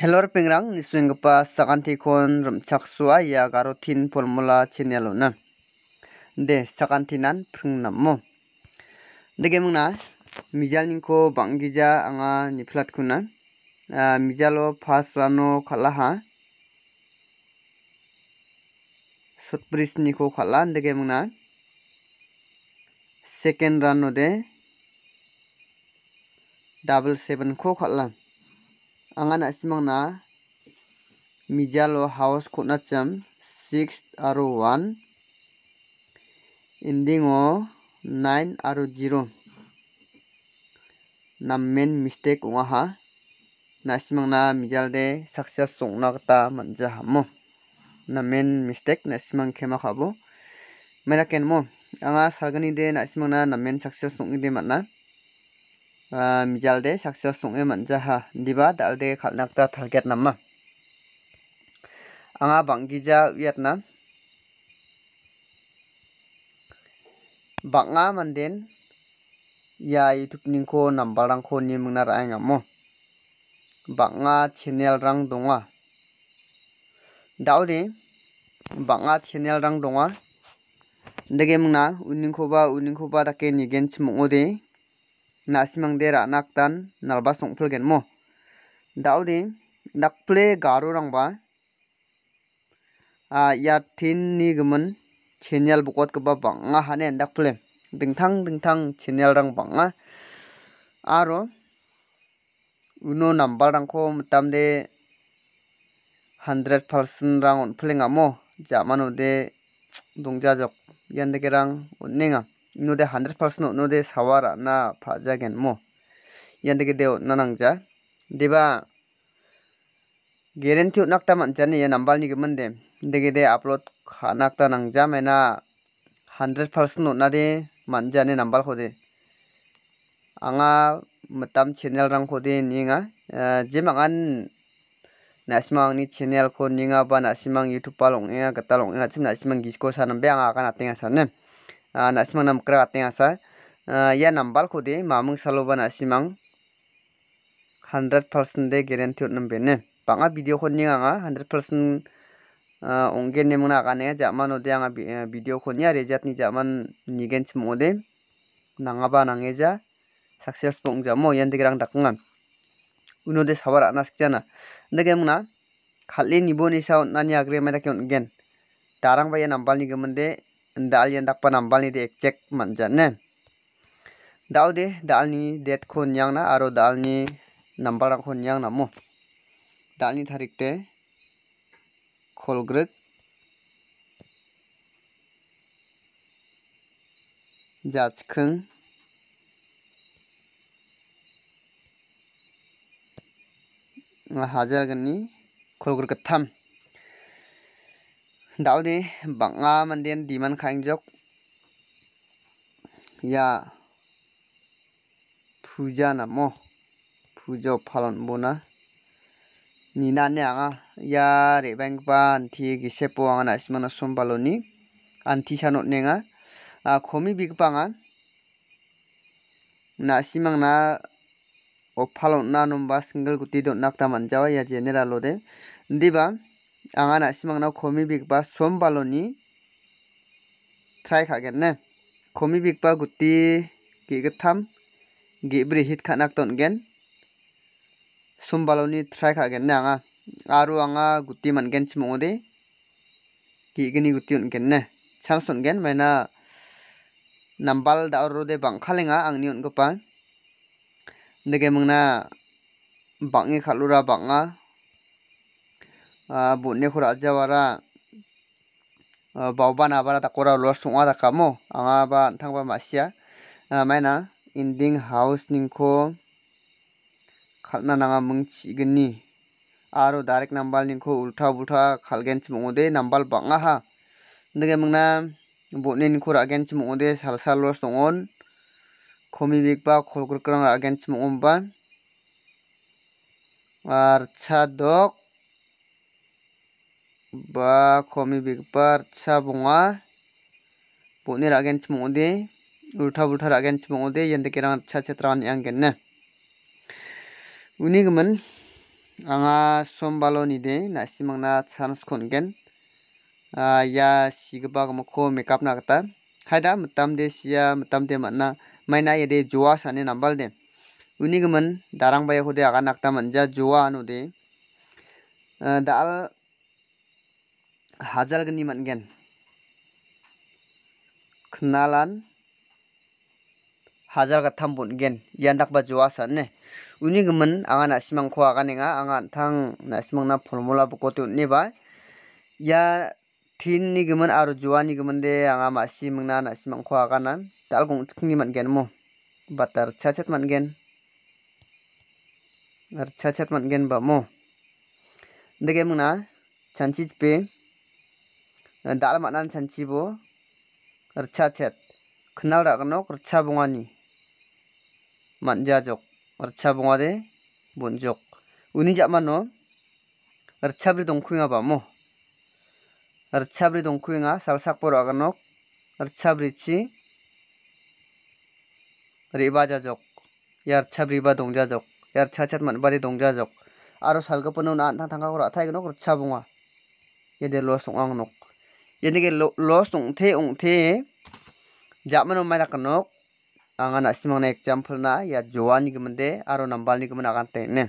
Hello pengrang niswenggipa sakantikon rimchaksua ia garo tin polmula channel-ona. De sakantinan pringnamo. Dege mungna mijalningko banggija anga niplatkuna. Uh, mijalo pas rano kalaha. Sotbris niko kala dege mungna. Second rano de double seven ko kala angan asimang na mijalo house kotna cham six aro one ending o nine aro zero. Namen mistake ong ha nasimang na mijal de success songna gita manja hamo. Namen mistake nasimang kema khabo. Mena ken mo anga salgani de nasimang na namen success mizal de success sung e man jaha diba dal de khalnak ta target namma anga banggi ja vietnam banga manden ya youtube ning ko number rang ko ni mungna ra anga mo banga channel rang donga bang banga channel rang donga dege mungna uning ko ba uning ko ba da ke ni gen chmong ode nasimang dera nak tan nalba songphul gen mo. Daudi dakple garu rang ba. A ya tin ni gmun channel bukot ka ba banga hane dakple dingthang dingthang channel rang banga aro uno number rang ko mutamde 100% rang on phlengamo jamano de dongjajok yandeke rang onninga 노데 한드레 퍼스노 노데 사와라 나 파자겐 모 얀데게 데오 나낭자 데바 guarantee नक्ता मनचाने ये number निगे मंदे देगे दे upload नक्ता नंगजा मैना हंड्रेड परसेंट नोना दे मनचाने नंबर खोदे आंगा मतम चैनल रंग खोदे निंगा जे मंगन नासिमांग नि चैनल को निंगा बा नासिमांग यूट्यूब पालोंग निंगा गतालोंग निंगा चिम नासिमांग गिसको सानबे आंगा का नातेंगा सानने nasimang namkra atenga sa uh, ia nambalkode mamung saloba nasimang. Hundred percent de guarantee on·nambene bang·a video-ko nienga anga hundred percent uh, onggen nemingna agane jaman ode anga video ko nia rejatni jaman nigen chim ode. Nangaba nangeja success bong jamo yandegrang dakungan unode sabar ana sikjana ndege mungna khalli nibo ni sa nani agre meda ke ongen darang baya nambal ni gemende dal yan dakpa nambal ni de ekjek manjan ne dau de dal ni date ko nyang na aro dal ni number ang ko nyang na mo dal ni tharik te kolgrek jachkhang 하자근이 골고루 그탐 đạo đi bằng a man điên đi man khang dốc. Ya puja namo pujo phalon bona ni na ne anga ya re bang pan thi gi sepo anga na simana som baloni anti sanot nenga a. Khomi big panga na simang na o phalon na numba single guti do nakta man jawa ya general lo de diba ang ana simang nao khomi bikba som baloni try khagen ne khomi bikba guti ki gtham gibri hit khanak tongen som baloni try khagen ne anga aru anga guti mangen chimong de gigni guti ongen ne chang songen maina nambal da ro de bang khalenga angni ongopa nege mangna bangi khalura banga boneko ra·jawara baoba nabara dakora los ong·a dakamo anga ba an·tangba ma·sia maina ending house ningko kal·na nangaming chi·gni aro direct nambalningko ulta bulta kalgenchim ong·ode nambal bang·aha degemingna boneniko ra·genchim ong·ode salsa los ong·on komibik ba kolgrikrang ra·genchim ong·onba archadok ba komibik ba archa bonga. Bone ra·genchim ong·ode ulta bulta ra·genchim ong·ode iandekerang archa chetrangani anggenne uni gimin anga sombaloni de nasimangna chance kongen ya sigibak moko makeup na gita haida mitam de sia mitam de man·na maina yede joa sane nambal de. Uni gimin darang bai hode aga nakta manja joa ano de. Dal hajal gni man-gen kenalan. Hajar gatam bon-gen ian dakba joa sane uni gimin anga nasimangko aganenga anga an·tang nasimangna formula bukote on·eba ia tin ni gimin aro joa ni giminde anga ma·si mingna nasimangko agana dal gongchikni man·gen mo. Bat ricachet man·gen ricachet man·gen ba mo. Dege mingna chanchi chipe dal manan sanchi bo rcha chet khnal rak nok rcha bunga ni manja jok rcha bunga de bun jok uni jamano rchabri dongkhuinga bamo rchabri dongkhuinga salsakpor aganok rchabrichi ribajajok yarchabriba dongjajok yarchachat manbari dongjajok aro salgapono na antang tangka ko rathaignok rchabonga yede los ongang nok yende ge los ong the ong the jamano mai dakanok angan asimang example na ya jowani ge mende aro nambal ni ge men akan te ne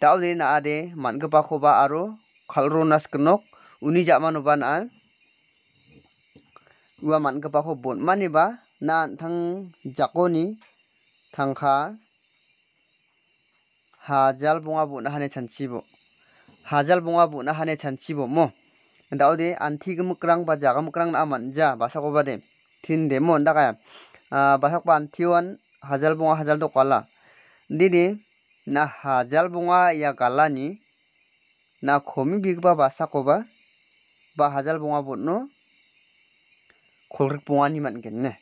dau de na ade man ge pa ko ba aro khalro nas kenok uni jamano ban an ua man ge pa ko bon mani ba na thang jakoni thangkha hajal bunga bu na hane chanchibo hajal bunga bu na hane chanchibo mo দাউদে আন্থি গমক্রং বা জাগা মক্রং না মান যা বাসা কবা দে থিন দে মন দা কায়া বাসা কবা আন্থি ওয়ান হাজাল বঙা হাজাল তো কালা দিদি না হাজাল বঙা ইয়া গালানি না খমি বিগবা বাসা কবা বা হাজাল বঙা বদন খলগ্রিক পোয়ানি মানগেন নে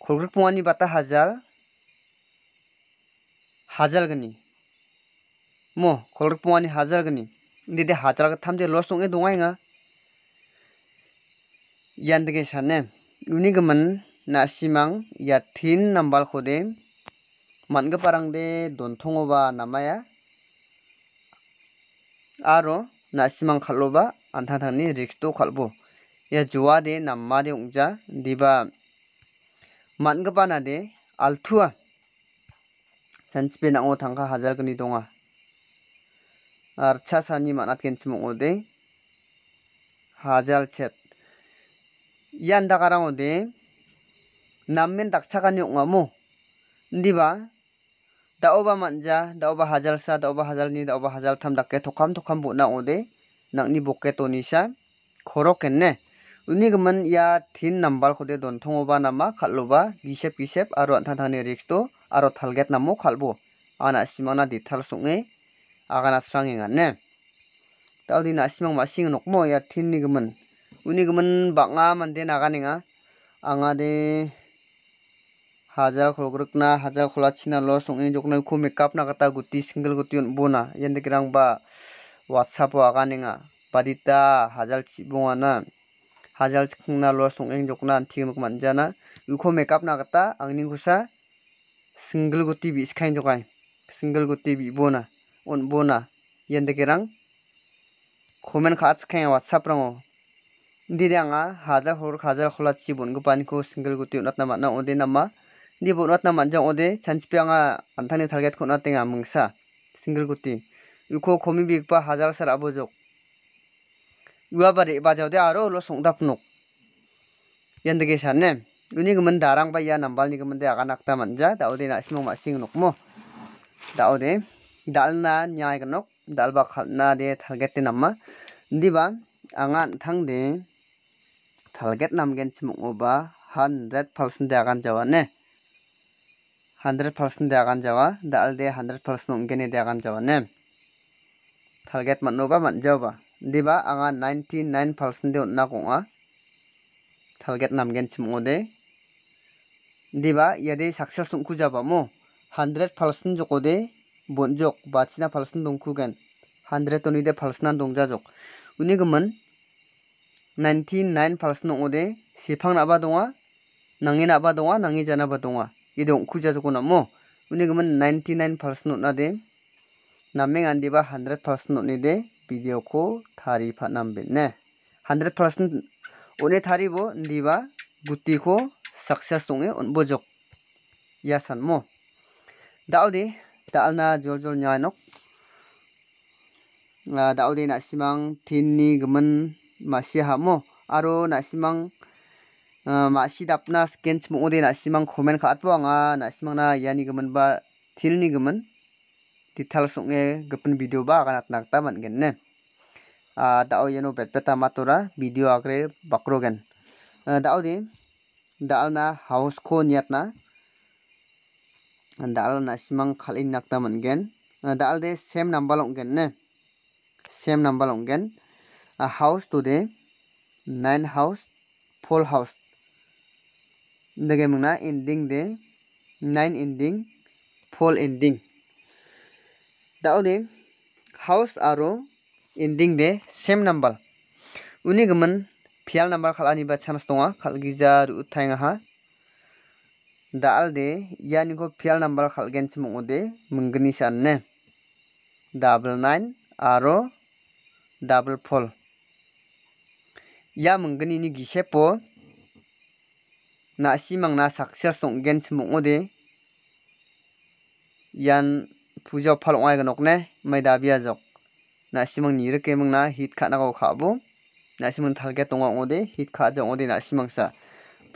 খলগ্রিক পোয়ানি বাতা হাজাল হাজাল গনি ম খলগ্রিক পোয়ানি হাজাল Gani Nidihajal ka tham de lo song e dongai nga yan de ge sane uni gaman na simang yatin nambal kode manga parang de don tongo ba namaya aro na simang kalo ba antanani r i k s t o kalbo ya juwa de namma de ungja diba man ga pana de altua sanchpe na o tangka hajar gani donga ᱟᱨ ᱪᱷᱟᱥᱟᱱᱤ ᱢᱟᱱᱟᱛ ᱠᱮᱱ ᱪᱢᱚ ᱚᱫᱮ ᱦᱟᱡᱟᱞ ᱪᱷᱮᱛ ᱭᱟᱱ ᱫᱟᱠᱟᱨᱟᱝ ᱚᱫᱮ 남면 닥차간 용어모 니바 다오바 만자 다오바 하잘사 다오바 하잘니 다오바 하잘탐 닥게 독함 독함 보나 오데 낙니 복게 또니샤 코로겠네 은니금은 야딘 남발 고데 돈통오바 남아 칼로바 기셉 기셉 아로 안탄타니 릭스도 아로 탈겟 남모 칼보 아나 시마나 디탈 송에 bo·na agana srangenga ine da·ode na·simang ma·sina nokmo ia tin-ni gimin uni gimin bang·a mande naganenga anga de hajar kolgrikna hajar kolachina los ong·e jokna uko makeup na gita guti single guti on·bona ian dikirangba whatsapp o aganenga badita hajal chi·bongana hajal chikingna los ong·eng jokna antigimik man·jana uko makeup na gita angningkosa single guti bi·sikaeng jokai single guti bi·bona on·bona ian dikirang komen ka·achkangenga whatsapp rango didi anga hajal kolgrik hajal kolachi bon·gipaniko single guti on·atna man·a ong·ode nama ni bonatna manjang ode chanchipe anga antangni target ko·na tenga mingsa single guti uko komi bigpa hajar sar abojok ua ba re·bajaude aro lo songdap nok ian dege sane uni gimin darang ba ia nambalni giminde aganakta manja da·ode na·simang ma·sing nokmo da·ode dalna nyai kanok dalba khalna de target te namma diba angan thang de target nam gen chimung ba, 100% de agan jawa ne. 100% de agan jawa dal de 100% ungen e de agan jawa ne. Target manno ba man jawa diba anga 99% de unna konga target nam gen chimung ode diba yade success unku jawa mo. 100% jokode bonjok bachina palsin dongkugen hundred toni de palsinan dongjajok uni gimin ninety nine palsin ongode sipang na badonga nangin na badonga nangin jana badonga ide ongkujajoko namo uni gimin ninety nine palsin ongade 남맹안디바 100% 온이데 비디오코 다리 파남베네 100% 오네 다리보 니바 구티코 석세송에 온보족 야산모 다우디 dalna jol jol nyai nok. Daudi nasimang tinni gemen masi hamo aro nasimang masi dapna scan chmongode nasimang comment khatpo anga nasimangna yani gemen ba tilni gemen. Detail songe gipin video ba akan nakta mangen ne. Dao yano bet beta matora video agre bakrogen dao di dal na house ko niat na dal na simang khalin nakta mangen dal de same number onggen ne. Same number onggen a house to de. Nine house full house. Dege mungna ending de. Nine ending full ending. Daode house aro ending de same number uni gemen pial number khalani ba chance tonga khalgija ru thainga ha daal de yaniko pial number khalgen chimung ode munggni sanne double nine aro double four ya munggni ni gisepo na simang na saksel songgen chimung ode yan pujo phal ongai gnokne mai dabia jok na simang ni rke mungna hit khana go khabu na simang thalge tonga ode hit kha jog ode na simang sa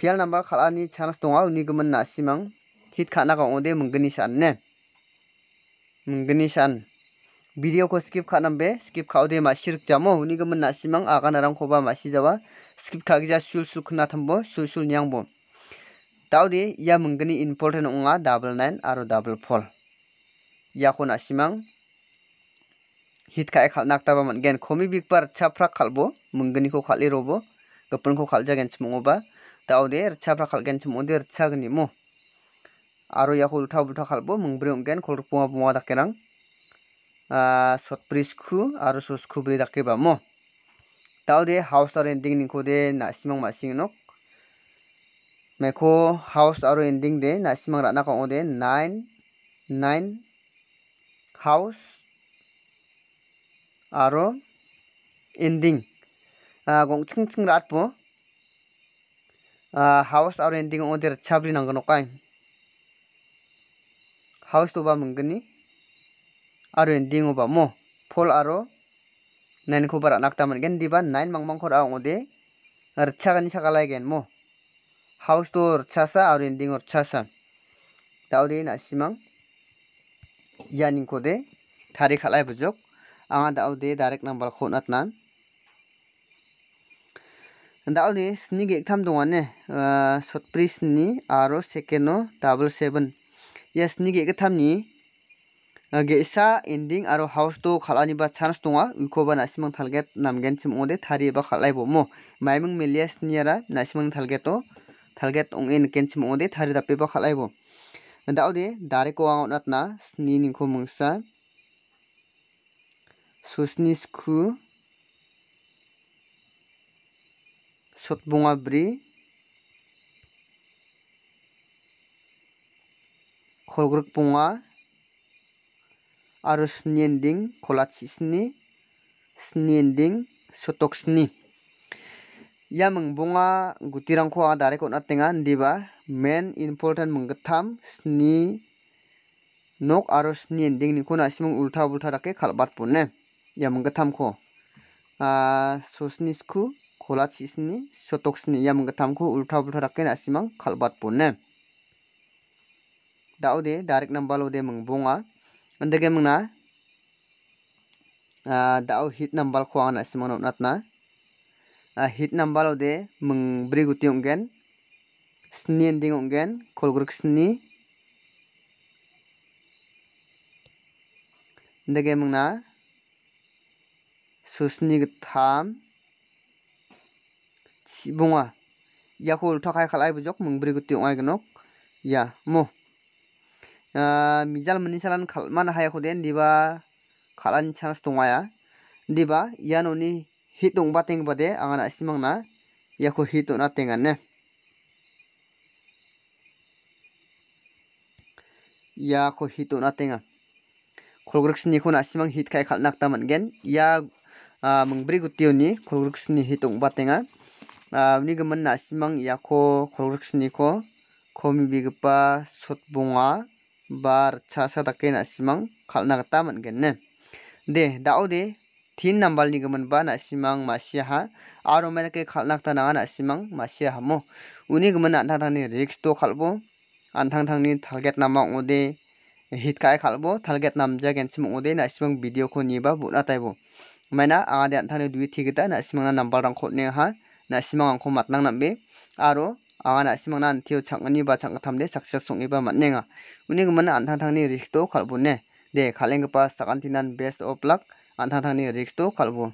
pial number khala ni chance tonga uni gman na simang. Hit kha na ko ode munggni san ne. Munggni san. Video ko skip kha nambe. Skip kha ode ma sirk jamo. Uni gman na simang. Aga narang ko ba ma si jawa skip kha gija sul sul khna thambo. Sul sul nyang bo. Taudi ya munggni important onga double nine aro double four. Yako nasimang hit kai khal nak taba man gen. Khomi big par chapra khalbo mungani ko khali robo gapun ko khalja gen chmongo taude rcha prakal gen chamonde rcha gnimo aro yaku ulta ulta kalbo mungbrung gen kolruk bunga bunga dakerang sot prisku aro sosku bri dakeba mo ta o de house aro ending ni kode na simang masing nok meko house aro ending de na simang rana ka ode nine nine house aro ending a gong ching ching rat bo house aro ending oder chabri nang no kai house to ba mungani aro ending ba mo. Pol aro nain ko bara nakta man gen diba nain mang mang khora ode ar chagani sagalai gen mo. House to chasa aro ending or chasa taudi na simang yani kode thari khalai bujok. Anga dao de direct number khonat nan दाउदे स्नि गेकथाम दङने सतब्रिसनि आरो सेकेन्डआव double seven ये स्नि गेकथामनि गेसा इन्दिं आरो हाउस दो खालानिबा चान्स दङ उखौबा नासिमां थालगेट नामगेन सिमङदे थारि एबा खालायबमो माइमुं मेलिया स्नियारा नासिमां थालगेटो थालगेट ओंन केन सिमङदे थारि दाबेबा खालायब दाउदे दारेखौ आं अनातना स्नि निखौ मोनसा सुस्नि स्कु sot bunga bri. Kolgruk bunga. Aro sni ending kolachi sni. Sni ending sotok sni. Yamung bunga gutirangko ang dari ko na tenga diba main important monggatham sni nok aro sni ending ni kuna simung ulta ulta dake khalbat punne ya monggatham ko sosni sku khola chisni sotok sni ya monggatham ko ulta ulta dake na simang khalbat punne daude direct number lode mongbonga andage mungna dau hit number ko ana simang natna hit number lode mung bri guti onggen sni ending onggen kolgruk sni dege mungna susni githam chibonga yako ulta khai khalai bujok mungbri guti ongai gnok. Ya mo mijal mani salan khalmana haya khoden diba khalan chance tongaya diba ianoni hit ongba teng bade angana simangna yako hit ongna tengane ya ko hito na tenga. Kolgriksniko nasimang hit kai khalna gita man·gen ia mingbri gutioni kolgriksni hit ong·batenga uni gimin nasimang iako kolgriksniko komibegipa sotbonga ba ritsa dake nasimang kal·na gita man·gen de da·ode tin nambalni giminba nasimang masiaha aro me dake kal·na gita nanga nasimang masiahamo uni gimin an·tangtangni riks-o kal·bo an·tangtangni talgetnama ong·ode hit ka·e kal·bo talget namjagenchim ong·ode na·simang video-ko niba bon·atai bo maina anga de an·tangni duiti gita na·simangna nambalrangko on·engaha na simang angko matnang nambe aro anga na simang nan tio changani ba changkatamde saksa songiba matnenga uni gimana antangtangni risk to kalbune de kalengpa sakantinan best of luck antangtangni risk to kalbu